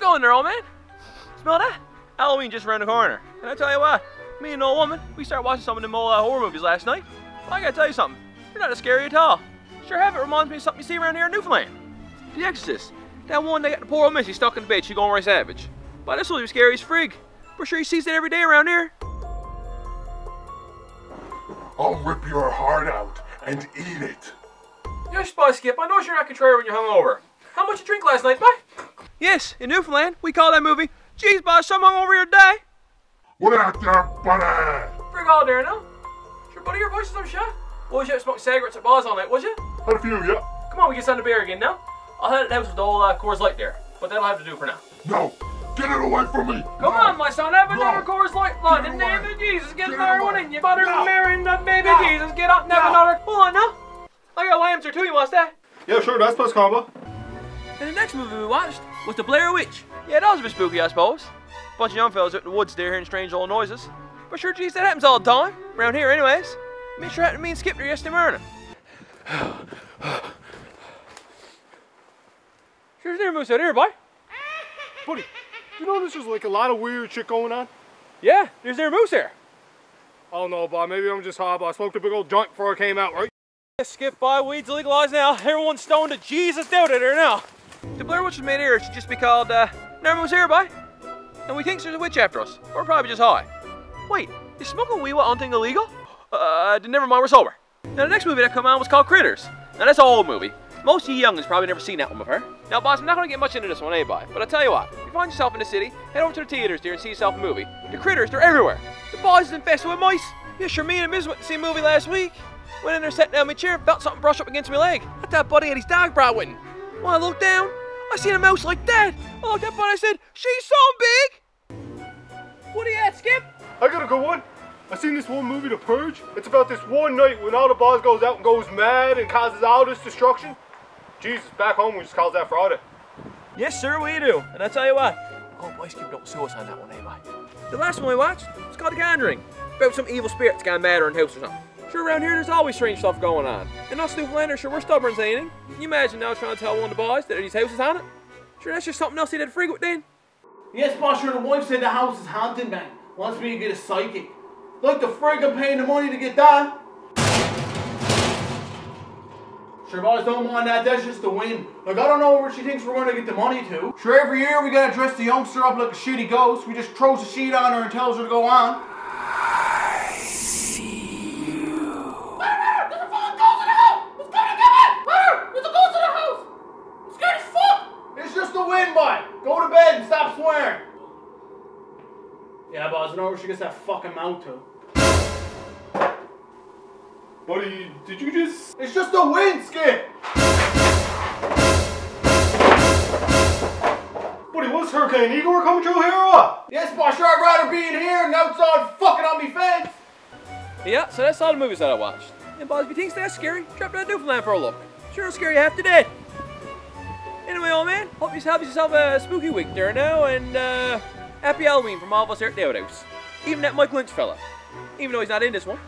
it going there, old man? Smell that? Halloween just around the corner. And I tell you what, me and the old woman, we started watching some of them old uh, horror movies last night. Well, I gotta tell you something. They're not as scary at all. Sure have it reminds me of something you see around here in Newfoundland. The Exorcist. That one they got the poor old missy stuck in the bed, she going right savage. But this will be scary as frig. We're sure he sees it every day around here. I'll rip your heart out and eat it. Yes, boy Skip, I know you're not contrary when you're hungover. How much you drink last night, boy? Yes, in Newfoundland, we call that movie, Jeez, boss, some hungover your day. What out there, buddy? Frig all there now. Sure, buddy, your voice is some shot. What was you smoking cigarettes at bars all night, was you? Had a few, yeah. Come on, we get some of the beer again now. I'll head to the house with the old uh, Coors Light there, but that'll have to do for now. No, get it away from me. Come on, my son, have another No. Coors Light, Lord. In the Get name away. of Jesus, get, Get another away. one in you. Butter No. and Mary and the baby No. Jesus. Get up and have No. another. Hold on now. I got lambs here too, you want that? Yeah, sure, that's plus combo. And the next movie we watched was The Blair Witch. Yeah, that was a bit spooky, I suppose. Bunch of young fellas out in the woods there hearing strange little noises. But sure, geez, that happens all the time. Around here, anyways. Make sure happened to me and Skip there yesterday morning. Sure, there's moose out here, boy. Buddy, you notice there's like a lot of weird shit going on? Yeah, there's their moose here. I don't know, Bob. Maybe I'm just high, but I smoked a big old joint before I came out, right? Skip by weeds legalized now. Everyone's stoned to Jesus down it there now. The Blair Witch here. It should just be called, uh, Never Was Here. And we think there's a witch after us. Or probably just high. Wait, is smoking weed while hunting illegal? Uh, never mind, we're sober. Now, the next movie that come out was called Critters. Now, that's an old movie. Most of you youngins probably never seen that one before. Now, boss, I'm not gonna get much into this one, eh, boy? But I'll tell you what, if you find yourself in the city, head over to the theaters there and see yourself a movie. The critters, they're everywhere. The boys is infested with mice. Yeah, sure, me and Miz went to see a movie last week. Went in there, sat down in my chair, felt something brush up against my leg. What that buddy had his dog brought with him. When I looked down, I seen a mouse like that. I looked up and I said, she's so big. What are you at, Skip? I got a good one. I seen this one movie, The Purge. It's about this one night when all the boss goes out and goes mad and causes all this destruction. Jesus, back home we just calls that Friday. Yes, sir, we do. And I tell you what, oh, boy, Skip don't sue us on that one, eh, boy? The last one we watched was called The Conjuring. About some evil spirits gone mad in a house or something. Sure, around here there's always strange stuff going on. And us Newfoundlanders, sure, we're stubborn as anything. Can you imagine now trying to tell one of the boys that his house is haunted? Sure, that's just something else he did with then. Yes, boss, sure, the wife said the house is haunted, man. Wants me to get a psychic. Like the frig, I'm paying the money to get that. Sure, boss, don't mind that, that's just the win. Like, I don't know where she thinks we're gonna get the money to. Sure, every year we gotta dress the youngster up like a shitty ghost. We just throws a sheet on her and tells her to go on. It's just a win, boy. Go to bed and stop swearing. Yeah, boss, I know where she gets that fucking mouth to. Buddy, did you just... It's just a win, Skip. Buddy, what's Hurricane Igor coming through here or what? Yes, boss, sure, I'd rather be in here and outside fucking on me fence. Yeah, so that's all the movies that I watched. And boys, if you think that's scary, drop down to Newfoundland for a look. Sure it'll scare you half to death. Anyway, old man, hope you have yourself a spooky week there now, and uh, happy Halloween from all of us here at the Outhouse. Even that Mike Lynch fella. Even though he's not in this one.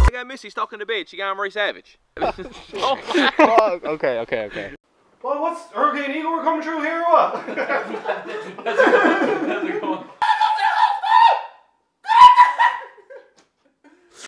I got Missy stuck in the bed. She got Marie Savage. oh, Oh, okay, okay, okay. Boy, what's Hurricane Igor coming through here or what? how's it going?